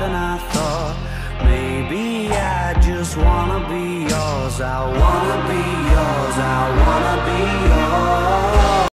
than I thought. Maybe I just wanna be yours. I wanna be yours. I wanna be.